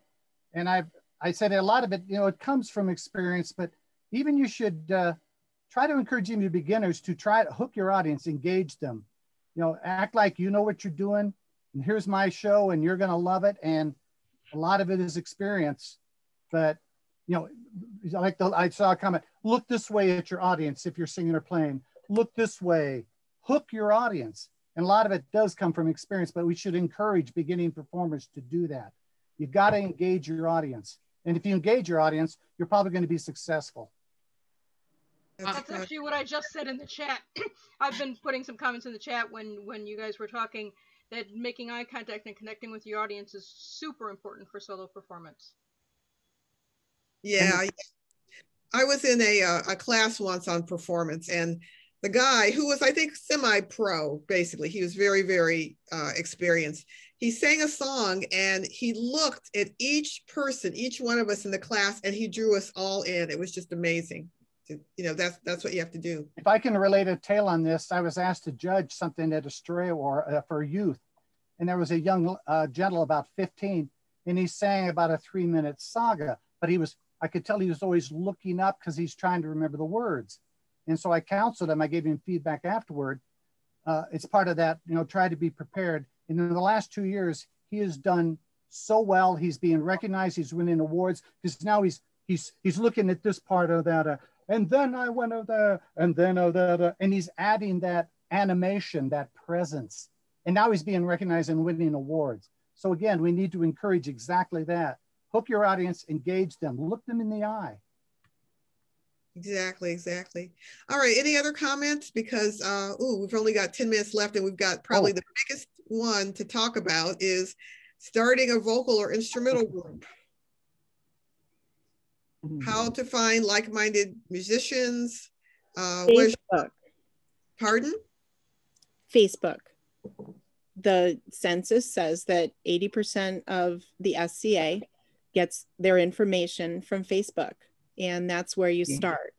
and I've I said a lot of it, you know, it comes from experience, but even you should uh, try to encourage even beginners to try to hook your audience, engage them, you know, act like you know what you're doing, and here's my show, and you're gonna love it, and a lot of it is experience, but you know, like the, I saw a comment, look this way at your audience if you're singing or playing, look this way, hook your audience and a lot of it does come from experience, but we should encourage beginning performers to do that. You've got to engage your audience. And if you engage your audience, you're probably going to be successful. That's actually what I just said in the chat. I've been putting some comments in the chat when when you guys were talking that making eye contact and connecting with your audience is super important for solo performance. Yeah, I, I was in a uh, a class once on performance, and the guy who was, I think, semi-pro, basically, he was very, very uh, experienced. He sang a song and he looked at each person, each one of us in the class, and he drew us all in. It was just amazing. You know, that's that's what you have to do. If I can relate a tale on this, I was asked to judge something at Estrella or uh, for youth, and there was a young uh, gentle about 15, and he sang about a three-minute saga, but he was, I could tell he was always looking up because he's trying to remember the words and so I counseled him. I gave him feedback afterward. Uh, it's part of that, you know, try to be prepared. And in the last two years, he has done so well. He's being recognized. He's winning awards because now he's he's he's looking at this part of that. Uh, and then I went over there, and then over that, uh, and he's adding that animation, that presence. And now he's being recognized and winning awards. So again, we need to encourage exactly that. Hook your audience, engage them, look them in the eye. Exactly, exactly. All right, any other comments? Because, uh, oh, we've only got 10 minutes left and we've got probably oh. the biggest one to talk about is starting a vocal or instrumental group. How to find like-minded musicians. Uh, Facebook. Pardon? Facebook. The census says that 80% of the SCA gets their information from Facebook and that's where you start.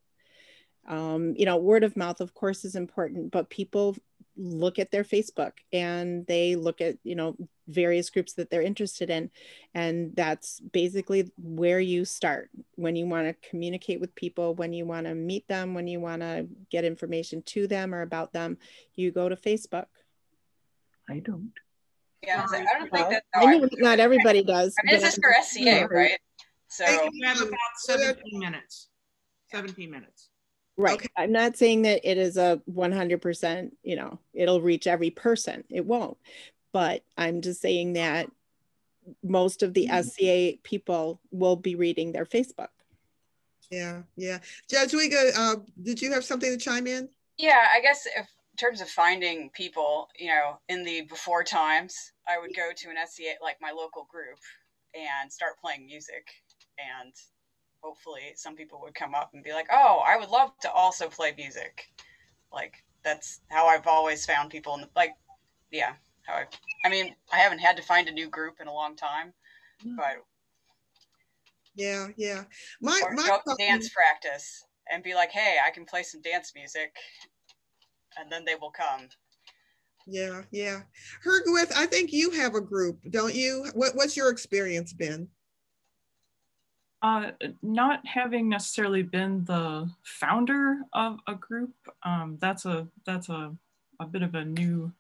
Um, you know word of mouth of course is important but people look at their facebook and they look at you know various groups that they're interested in and that's basically where you start. When you want to communicate with people when you want to meet them when you want to get information to them or about them you go to facebook. I don't yeah i don't think that I know not everybody does I mean, this is for sca right so we have about 17 minutes. 17 minutes. Right. Okay. I'm not saying that it is a 100%, you know, it'll reach every person. It won't. But I'm just saying that most of the mm-hmm. SCA people will be reading their Facebook. Yeah, yeah. Jadwiga, uh, did you have something to chime in? Yeah, I guess if in terms of finding people, you know, in the before times, I would go to an SCA, like my local group, and start playing music and hopefully some people would come up and be like, "Oh, I would love to also play music." Like that's how I've always found people. In the, like, yeah, how I. I mean, I haven't had to find a new group in a long time, mm. but yeah, yeah. My my dance practice and be like, "Hey, I can play some dance music," and then they will come. Yeah, yeah. Hergwith, I think you have a group, don't you? What, what's your experience been? Uh, not having necessarily been the founder of a group, um, that's a that's a, a bit of a new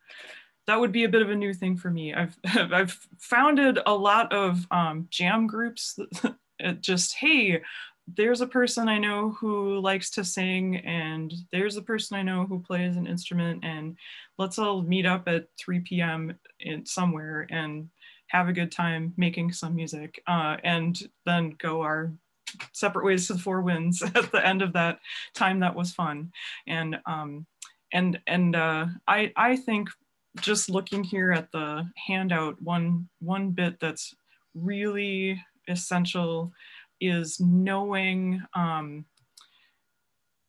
that would be a bit of a new thing for me. I've I've founded a lot of um, jam groups. just hey, there's a person I know who likes to sing, and there's a person I know who plays an instrument, and let's all meet up at 3 p.m. in somewhere and have a good time making some music, uh, and then go our separate ways to the four winds at the end of that time that was fun. And um, and and uh, I I think just looking here at the handout, one one bit that's really essential is knowing um,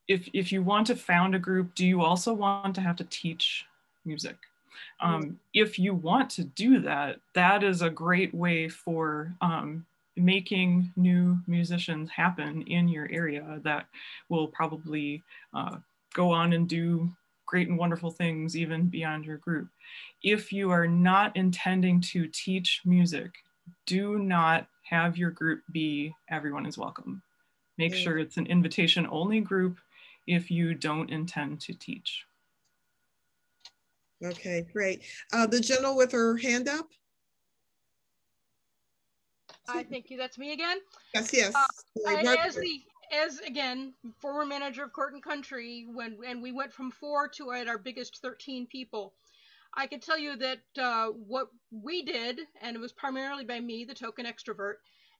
if if you want to found a group, do you also want to have to teach music? Um, if you want to do that, that is a great way for um, making new musicians happen in your area that will probably uh, go on and do great and wonderful things even beyond your group. If you are not intending to teach music, do not have your group be everyone is welcome. Make mm. sure it's an invitation only group if you don't intend to teach. Okay, great. Uh, the general with her hand up. I thank you. That's me again. Yes, yes. Uh, as the as again former manager of Court and Country, when and we went from four to at our biggest thirteen people. I can tell you that uh, what we did, and it was primarily by me, the token extrovert,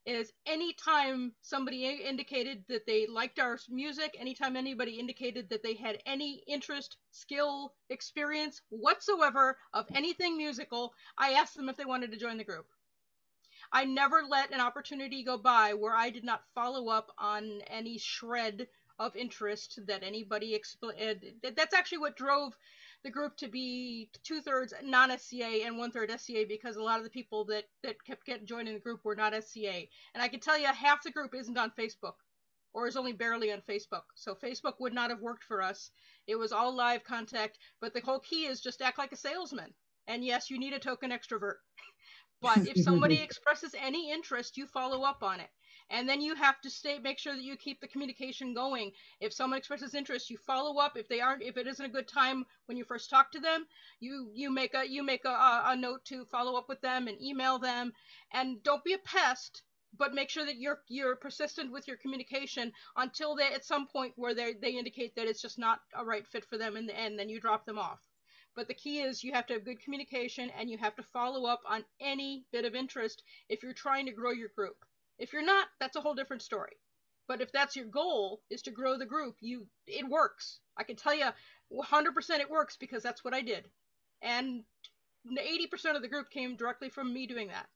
is anytime somebody indicated that they liked our music, anytime anybody indicated that they had any interest, skill, experience whatsoever of anything musical, I asked them if they wanted to join the group. I never let an opportunity go by where I did not follow up on any shred of interest that anybody explained. That's actually what drove the group to be two thirds non SCA and one third SCA because a lot of the people that that kept getting joining the group were not SCA. And I can tell you, half the group isn't on Facebook, or is only barely on Facebook. So Facebook would not have worked for us. It was all live contact, but the whole key is just act like a salesman. And yes, you need a token extrovert. but if somebody expresses any interest, you follow up on it and then you have to stay make sure that you keep the communication going. If someone expresses interest you follow up. If they aren't if it isn't a good time when you first talk to them you you make a you make a, a note to follow up with them and email them. And don't be a pest but make sure that you're you're persistent with your communication until they at some point where they they indicate that it's just not a right fit for them in the end then you drop them off. But the key is you have to have good communication and you have to follow up on any bit of interest if you're trying to grow your group if you're not, that's a whole different story. But if that's your goal is to grow the group, you it works. I can tell you 100% it works because that's what I did. And 80% of the group came directly from me doing that.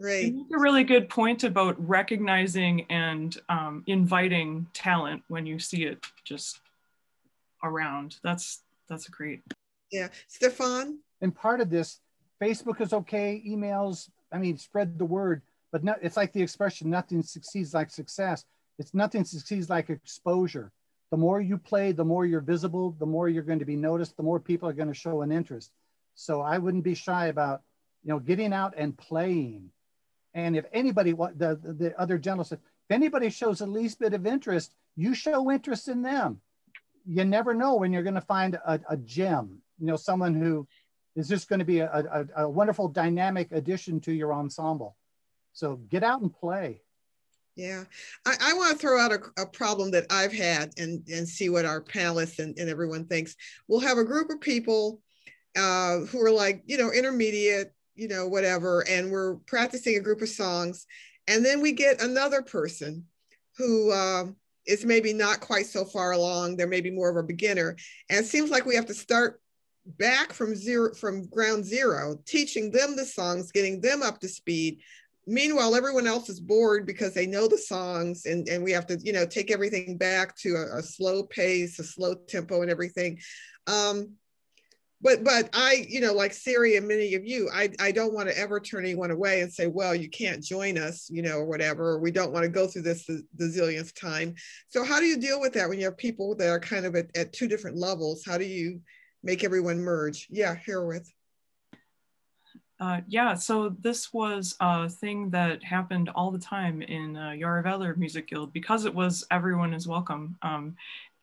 Right. a really good point about recognizing and um, inviting talent when you see it just around. That's that's a great. Yeah, Stefan. And part of this, Facebook is okay. Emails. I mean, spread the word. But no, it's like the expression, nothing succeeds like success. It's nothing succeeds like exposure. The more you play, the more you're visible, the more you're going to be noticed, the more people are going to show an interest. So I wouldn't be shy about, you know, getting out and playing. And if anybody, the, the other gentleman said, if anybody shows the least bit of interest, you show interest in them. You never know when you're going to find a, a gem, you know, someone who is just going to be a, a, a wonderful dynamic addition to your ensemble. So get out and play. Yeah, I, I want to throw out a, a, problem that I've had and, and see what our panelists and, and everyone thinks. We'll have a group of people uh, who are like, you know, intermediate, you know, whatever, and we're practicing a group of songs. And then we get another person who uh, is maybe not quite so far along. They're maybe more of a beginner. And it seems like we have to start back from zero, from ground zero, teaching them the songs, getting them up to speed meanwhile everyone else is bored because they know the songs and, and we have to you know take everything back to a, a slow pace a slow tempo and everything. Um, but but i you know like siri and many of you i i don't want to ever turn anyone away and say well you can't join us you know or whatever or we don't want to go through this the, the zillionth time. So how do you deal with that when you have people that are kind of at, at two different levels? How do you make everyone merge? Yeah here with. Uh, yeah, so this was a thing that happened all the time in uh, Music Guild because it was everyone is welcome. Um,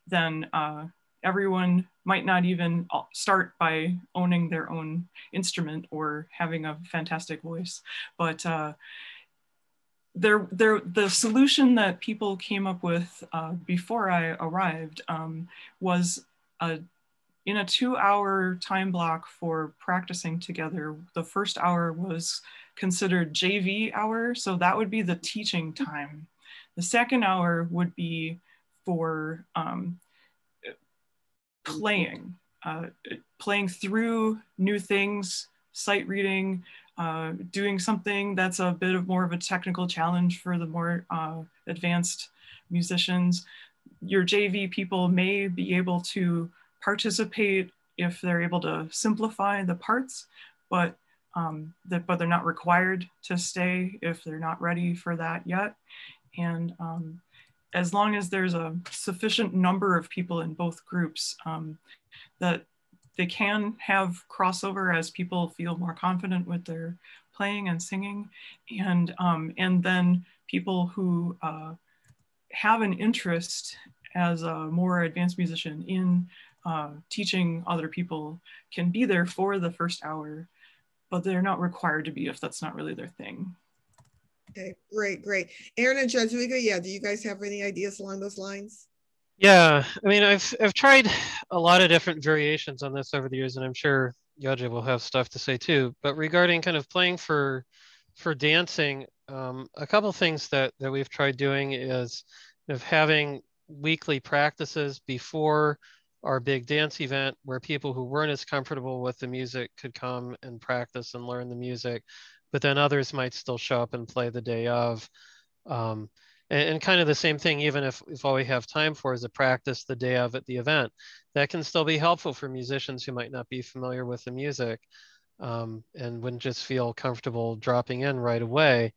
then uh, everyone might not even uh, start by owning their own instrument or having a fantastic voice, but uh, there, there, the solution that people came up with uh, before I arrived um, was a in a two hour time block for practicing together, the first hour was considered JV hour. So that would be the teaching time. The second hour would be for um, playing. uh, playing through new things, sight reading, uh, doing something that's a bit of more of a technical challenge for the more uh, advanced musicians. Your JV people may be able to participate if they're able to simplify the parts, but um, that, but they're not required to stay if they're not ready for that yet. And um, as long as there's a sufficient number of people in both groups um, that they can have crossover as people feel more confident with their playing and singing. And, um, and then people who uh, have an interest as a more advanced musician in uh, teaching other people can be there for the first hour, but they're not required to be if that's not really their thing. Okay, great, great. Aaron and Jadwiga, yeah, do you guys have any ideas along those lines? Yeah, I mean, I've I've tried a lot of different variations on this over the years, and I'm sure Yaja will have stuff to say too. But regarding kind of playing for for dancing, um, a couple things that that we've tried doing is of having weekly practices before our big dance event where people who weren't as comfortable with the music could come and practice and learn the music but then others might still show up and play the day of. Um, and, and, kind of the same thing even if, if all we have time for is a practice the day of at the event that can still be helpful for musicians who might not be familiar with the music um, and wouldn't just feel comfortable dropping in right away.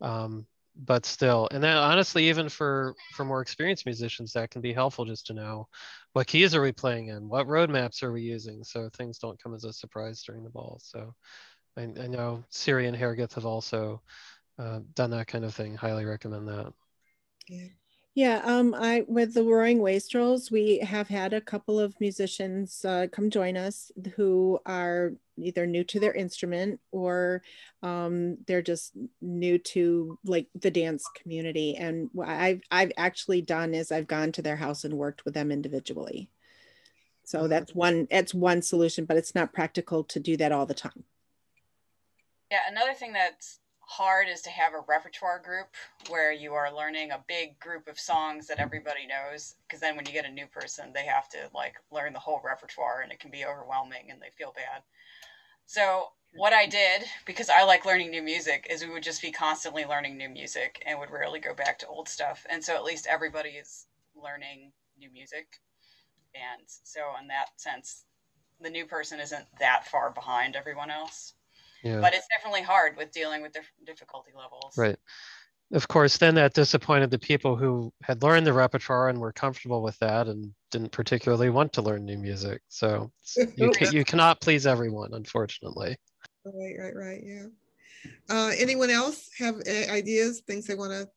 Um, but still and then honestly even for for more experienced musicians that can be helpful just to know what keys are we playing in what roadmaps are we using so things don't come as a surprise during the ball. So i, I know siri and harrogate have also uh, done that kind of thing. Highly recommend that. Yeah yeah, um, I with the Roaring Wastrels, we have had a couple of musicians uh, come join us who are either new to their instrument or um, they're just new to like the dance community. And what I've I've actually done is I've gone to their house and worked with them individually. So that's one that's one solution, but it's not practical to do that all the time. Yeah, another thing that's hard is to have a repertoire group where you are learning a big group of songs that everybody knows because then when you get a new person they have to like learn the whole repertoire and it can be overwhelming and they feel bad. So what i did because i like learning new music is we would just be constantly learning new music and would rarely go back to old stuff. And so at least everybody is learning new music. And so in that sense the new person isn't that far behind everyone else yeah. But it's definitely hard with dealing with different difficulty levels. Right. Of course, then that disappointed the people who had learned the repertoire and were comfortable with that and didn't particularly want to learn new music. So you, can, you cannot please everyone, unfortunately. Right, right, right. Yeah. Uh, anyone else have uh, ideas, things they want to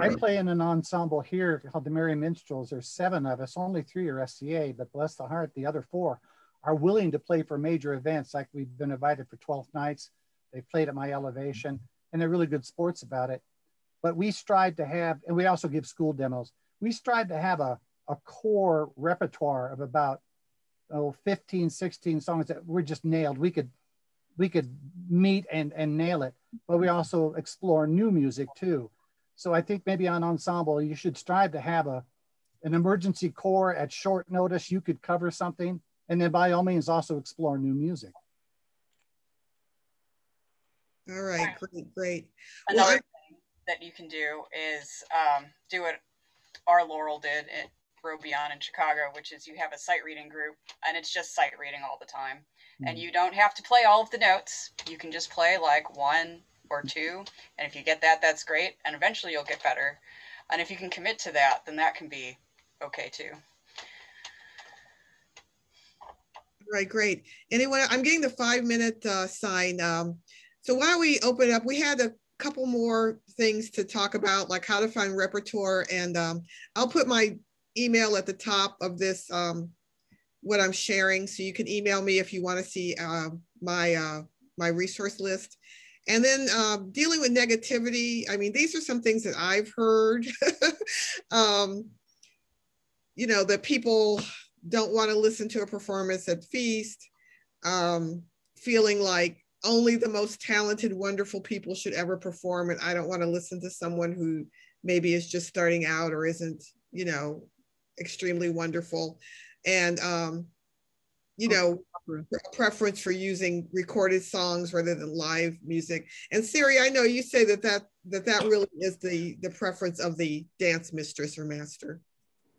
I play in an ensemble here called the Merry Minstrels. There's seven of us, only three are SCA, but bless the heart, the other four are willing to play for major events. Like we've been invited for 12 nights. They played at my elevation and they're really good sports about it. But we strive to have, and we also give school demos. We strive to have a, a core repertoire of about oh, 15, 16 songs that we're just nailed. We could we could meet and, and nail it, but we also explore new music too. So I think maybe on ensemble, you should strive to have a an emergency core at short notice. You could cover something and then by all means also explore new music. All right, great, great. Another well, thing that you can do is um, do what our Laurel did at Robion in Chicago, which is you have a sight reading group and it's just sight reading all the time. Mm-hmm. And you don't have to play all of the notes. You can just play like one or two. And if you get that, that's great. And eventually you'll get better. And if you can commit to that, then that can be okay too. Right, great. Anyone, I'm getting the five minute uh, sign. Um, so why don't we open it up? We had a couple more things to talk about, like how to find repertoire. And um, I'll put my email at the top of this, um, what I'm sharing. So you can email me if you want to see uh, my, uh, my resource list. And then uh, dealing with negativity. I mean, these are some things that I've heard, um, you know, that people don't want to listen to a performance at Feast, um, feeling like only the most talented, wonderful people should ever perform. And I don't want to listen to someone who maybe is just starting out or isn't, you know, extremely wonderful. And um, you know, a preference for using recorded songs rather than live music. And Siri, I know you say that that that, that really is the the preference of the dance mistress or master.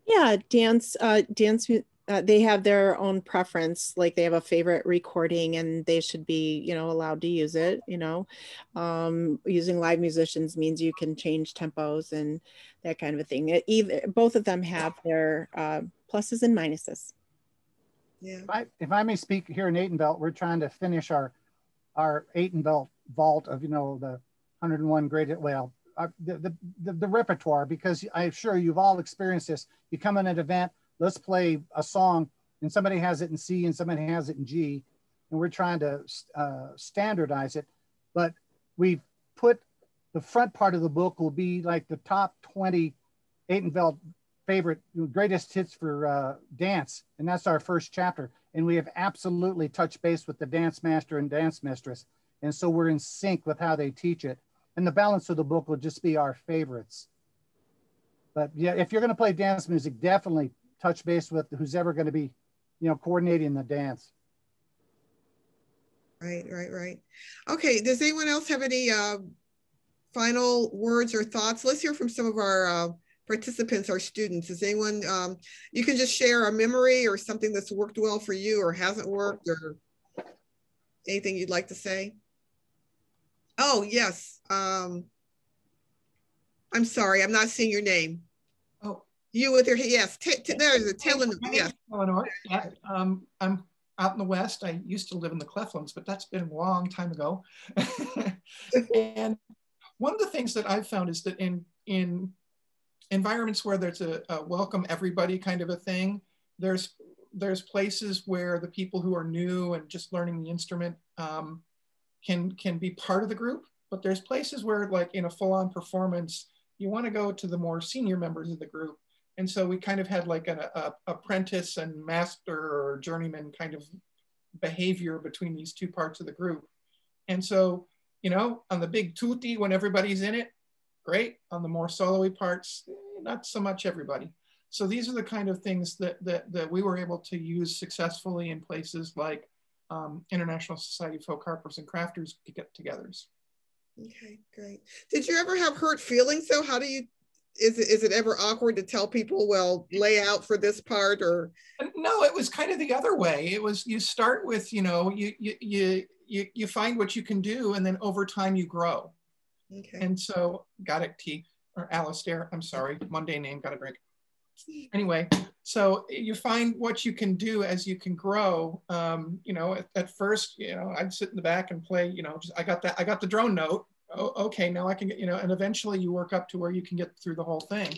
Yeah, dance, uh, dance. Uh, they have their own preference. Like they have a favorite recording, and they should be, you know, allowed to use it. You know, um, using live musicians means you can change tempos and that kind of a thing. It, either both of them have their uh, pluses and minuses. Yeah. If I, if I may speak here in Atenveldt, we're trying to finish our our Atenveldt vault of you know the 101 great well uh, the, the, the, the repertoire because I'm sure you've all experienced this. You come in an event, let's play a song, and somebody has it in C and somebody has it in G, and we're trying to uh, standardize it. But we've put the front part of the book will be like the top 20 Atenveldt favorite greatest hits for uh, dance, and that's our first chapter. And we have absolutely touched base with the dance master and dance mistress, and so we're in sync with how they teach it. And the balance of the book will just be our favorites. But yeah, if you're going to play dance music, definitely touch base with who's ever going to be, you know, coordinating the dance. Right, right, right. Okay. Does anyone else have any uh, final words or thoughts? Let's hear from some of our uh, participants our students? Is anyone, um, you can just share a memory or something that's worked well for you or hasn't worked or anything you'd like to say? Oh, yes. Um, I'm sorry, I'm not seeing your name. You with your, yes, there's a telling, yes. Yeah, um, I'm out in the West. I used to live in the Cleftlands, but that's been a long time ago. and one of the things that I've found is that in, in environments where there's a, a, welcome everybody kind of a thing, there's there's places where the people who are new and just learning the instrument um, can can be part of the group. But there's places where, like in a full-on performance, you want to go to the more senior members of the group. And so we kind of had like an a, apprentice and master or journeyman kind of behavior between these two parts of the group. And so, you know, on the big tutti, when everybody's in it, great. On the more solo parts, not so much everybody. So these are the kind of things that, that, that we were able to use successfully in places like um, International Society of Folk Harpers and Crafters get-togethers. Okay, great. Did you ever have hurt feelings though? How do you, is it, is it ever awkward to tell people, well, lay out for this part or? No, it was kind of the other way. It was, you start with, you know, you, you, you, you, you find what you can do and then over time you grow. Okay. And so, got it, T or Alistair, I'm sorry, Monday name, got a drink. Anyway, so you find what you can do as you can grow. Um, you know, at, at, first, you know, I'd sit in the back and play, you know, just, I got that, I got the drone note. Oh, okay, now I can get, you know, and eventually you work up to where you can get through the whole thing.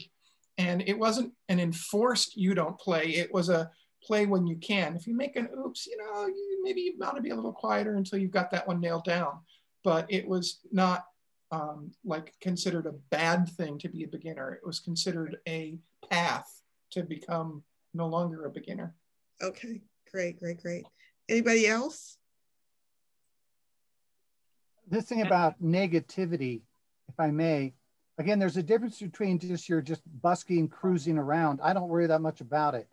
And it wasn't an enforced you don't play, it was a play when you can. If you make an oops, you know, you, maybe you want to be a little quieter until you've got that one nailed down. But it was not um, like considered a bad thing to be a beginner. It was considered a path to become no longer a beginner. Okay, great, great, great. Anybody else? This thing about negativity, if I may, again, there's a difference between just you're just busking, cruising around. I don't worry that much about it.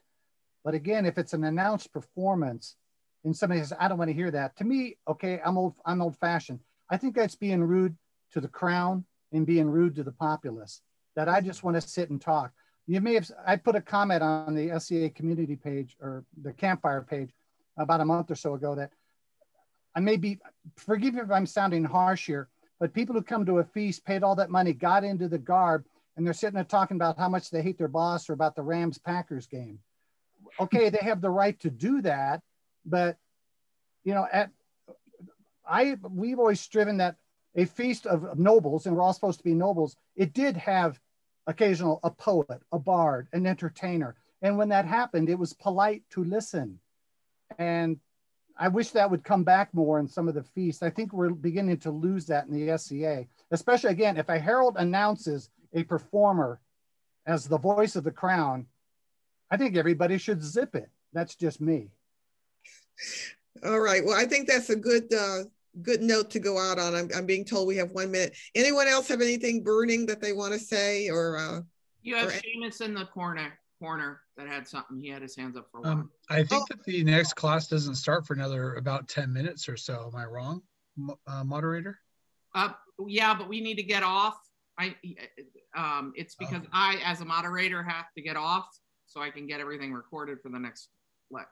But again, if it's an announced performance and somebody says, I don't want to hear that, to me, okay, I'm old, I'm old fashioned. I think that's being rude to the crown and being rude to the populace, that I just want to sit and talk. You may have, I put a comment on the SCA community page or the campfire page about a month or so ago that I may be, forgive me if I'm sounding harsh here, but people who come to a feast, paid all that money, got into the garb, and they're sitting there talking about how much they hate their boss or about the Rams Packers game. Okay, they have the right to do that, but you know, at I we've always striven that a feast of nobles, and we're all supposed to be nobles, it did have occasional a poet, a bard, an entertainer. And when that happened, it was polite to listen. And I wish that would come back more in some of the feasts. I think we're beginning to lose that in the SCA, especially again, if a herald announces a performer as the voice of the crown, I think everybody should zip it. That's just me. All right. Well, I think that's a good uh, good note to go out on. I'm, I'm being told we have one minute. Anyone else have anything burning that they want to say or? Uh, you have Seamus in the corner. corner that had something. He had his hands up for a while. Um, I think that the next class doesn't start for another about 10 minutes or so. Am I wrong, uh, moderator? Uh, yeah, but we need to get off. I, um, it's because oh. I, as a moderator, have to get off so I can get everything recorded for the next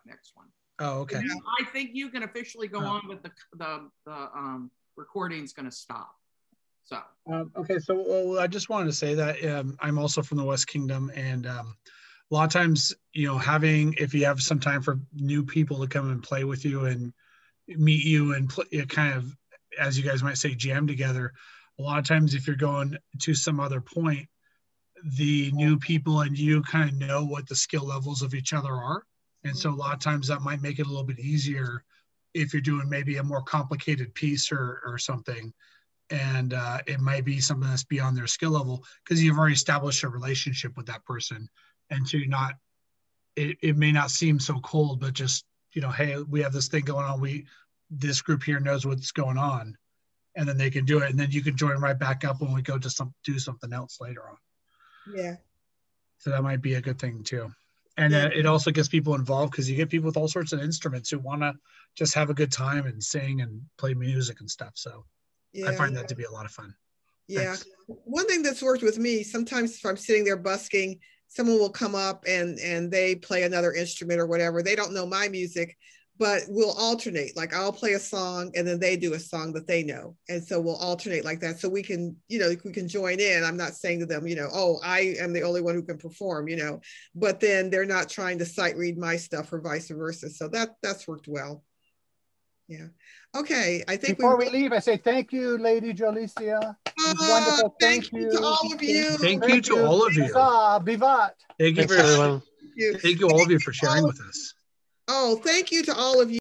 next one. Oh, okay. I think you can officially go oh. on with the the, the um, recording's going to stop. So. Um, okay, so well, I just wanted to say that um, I'm also from the West Kingdom, and um, a lot of times, you know, having if you have some time for new people to come and play with you and meet you and play, kind of, as you guys might say, jam together. A lot of times, if you're going to some other point, the new people and you kind of know what the skill levels of each other are, and so a lot of times that might make it a little bit easier if you're doing maybe a more complicated piece or or something and uh, it might be something that's beyond their skill level because you've already established a relationship with that person and to not it, it may not seem so cold but just you know hey we have this thing going on we this group here knows what's going on and then they can do it and then you can join right back up when we go to some do something else later on yeah so that might be a good thing too and yeah. uh, it also gets people involved because you get people with all sorts of instruments who want to just have a good time and sing and play music and stuff so yeah. I find that to be a lot of fun. Yeah. Thanks. One thing that's worked with me, sometimes if I'm sitting there busking, someone will come up and and they play another instrument or whatever. They don't know my music, but we'll alternate. Like I'll play a song and then they do a song that they know. And so we'll alternate like that. So we can, you know, we can join in. I'm not saying to them, you know, oh, I am the only one who can perform, you know, but then they're not trying to sight read my stuff or vice versa. So that that's worked well. Yeah. Okay. I think before we, we leave, I say thank you, Lady Jolicia. Uh, wonderful. Thank, thank you to all of you. Thank, thank you to all of you. Vivat. Thank you, for, thank you all of you for sharing with us. Oh, thank you to all of you.